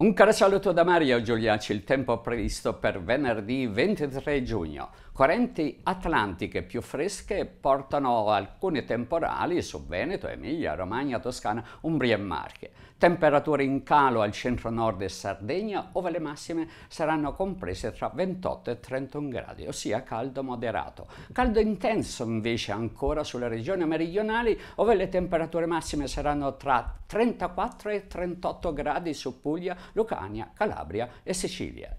Un caro saluto da Mario Giuliacci, il tempo previsto per venerdì 23 giugno. Correnti atlantiche più fresche portano alcuni temporali su Veneto, Emilia, Romagna, Toscana, Umbria e Marche. Temperature in calo al centro-nord e Sardegna, ove le massime saranno comprese tra 28 e 31 gradi, ossia caldo moderato. Caldo intenso invece ancora sulle regioni meridionali, ove le temperature massime saranno tra 34 e 38 gradi su Puglia, Lucania, Calabria e Sicilia.